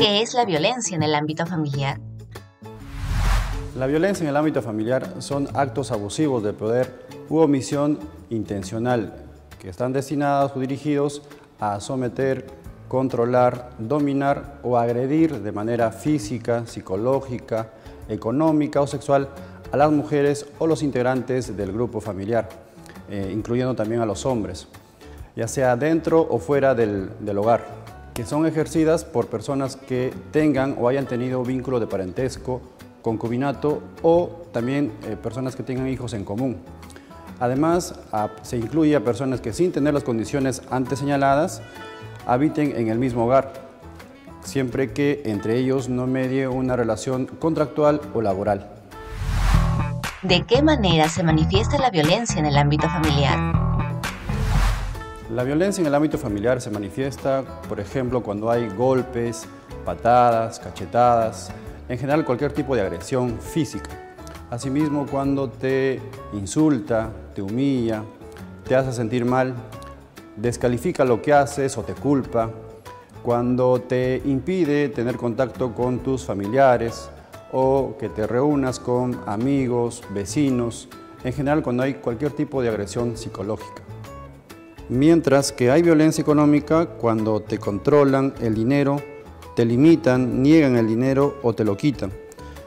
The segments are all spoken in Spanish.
¿Qué es la violencia en el ámbito familiar? La violencia en el ámbito familiar son actos abusivos de poder u omisión intencional que están destinados o dirigidos a someter, controlar, dominar o agredir de manera física, psicológica, económica o sexual a las mujeres o los integrantes del grupo familiar, eh, incluyendo también a los hombres, ya sea dentro o fuera del, del hogar, son ejercidas por personas que tengan o hayan tenido vínculo de parentesco, concubinato o también eh, personas que tengan hijos en común. Además, se incluye a personas que sin tener las condiciones antes señaladas habiten en el mismo hogar, siempre que entre ellos no medie una relación contractual o laboral. ¿De qué manera se manifiesta la violencia en el ámbito familiar? La violencia en el ámbito familiar se manifiesta, por ejemplo, cuando hay golpes, patadas, cachetadas, en general cualquier tipo de agresión física. Asimismo, cuando te insulta, te humilla, te hace sentir mal, descalifica lo que haces o te culpa, cuando te impide tener contacto con tus familiares o que te reúnas con amigos, vecinos, en general cuando hay cualquier tipo de agresión psicológica. Mientras que hay violencia económica cuando te controlan el dinero, te limitan, niegan el dinero o te lo quitan.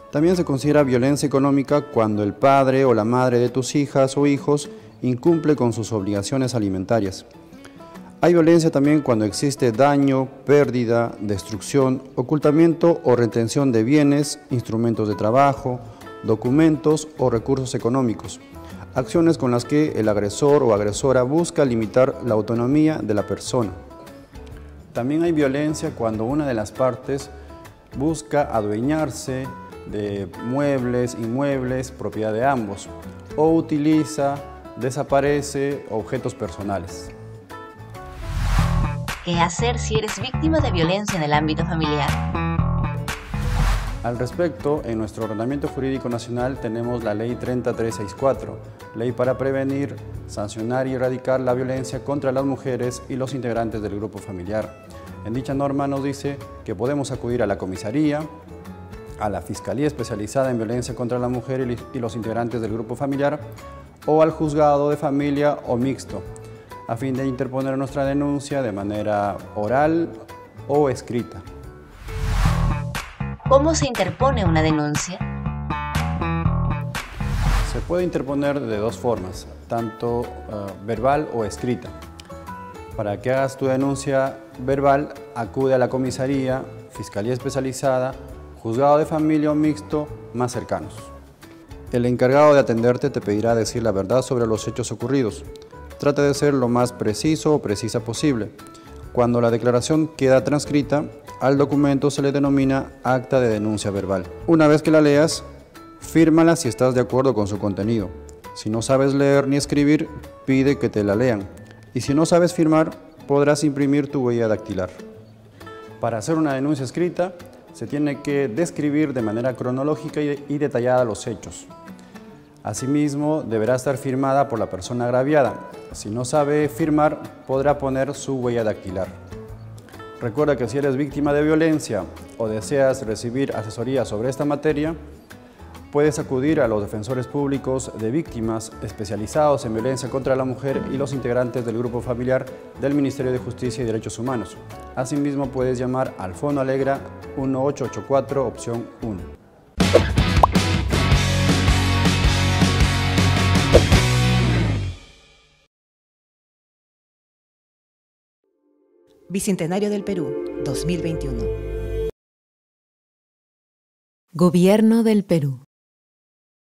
También se considera violencia económica cuando el padre o la madre de tus hijas o hijos incumple con sus obligaciones alimentarias. Hay violencia también cuando existe daño, pérdida, destrucción, ocultamiento o retención de bienes, instrumentos de trabajo, documentos o recursos económicos. Acciones con las que el agresor o agresora busca limitar la autonomía de la persona. También hay violencia cuando una de las partes busca adueñarse de muebles, inmuebles, propiedad de ambos, o utiliza, desaparece objetos personales. ¿Qué hacer si eres víctima de violencia en el ámbito familiar? Al respecto, en nuestro ordenamiento jurídico nacional tenemos la Ley 30364, Ley para prevenir, sancionar y erradicar la violencia contra las mujeres y los integrantes del grupo familiar. En dicha norma nos dice que podemos acudir a la comisaría, a la Fiscalía Especializada en Violencia contra la Mujer y los integrantes del grupo familiar o al juzgado de familia o mixto, a fin de interponer nuestra denuncia de manera oral o escrita. ¿Cómo se interpone una denuncia? Se puede interponer de dos formas, tanto eh, verbal o escrita. Para que hagas tu denuncia verbal, acude a la comisaría, fiscalía especializada juzgado de familia o mixto más cercanos. El encargado de atenderte te pedirá decir la verdad sobre los hechos ocurridos. Trata de ser lo más preciso o precisa posible. Cuando la declaración queda transcrita, al documento se le denomina acta de denuncia verbal. Una vez que la leas, fírmala si estás de acuerdo con su contenido. Si no sabes leer ni escribir, pide que te la lean. Y si no sabes firmar, podrás imprimir tu huella dactilar. Para hacer una denuncia escrita, se tiene que describir de manera cronológica y detallada los hechos. Asimismo, deberá estar firmada por la persona agraviada. Si no sabe firmar, podrá poner su huella dactilar. Recuerda que si eres víctima de violencia o deseas recibir asesoría sobre esta materia, puedes acudir a los defensores públicos de víctimas especializados en violencia contra la mujer y los integrantes del grupo familiar del Ministerio de Justicia y Derechos Humanos. Asimismo, puedes llamar al Fono Alegra 1884, opción 1. Bicentenario del Perú, 2021. Gobierno del Perú.